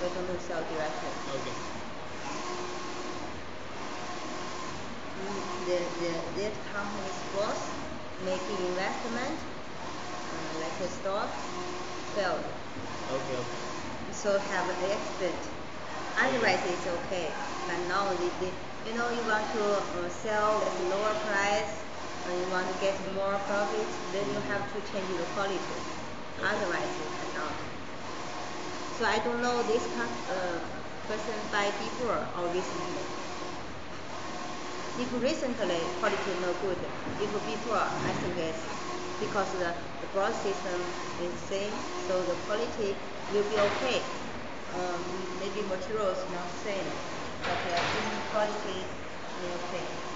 we're going to sell directly. Okay. The, the, this company's boss making investment, uh, like a stock, failed. Okay, okay. So have an exit. Otherwise it's okay. But now they, they you know you want to uh, sell at lower price and you want to get more profit, then you have to change the quality. Okay. Otherwise. So I don't know this uh, person by before or recently. If recently quality no good, if before I think it's because the, the broad system is same, so the quality will be okay. Um, maybe materials not same, but uh, quality is okay.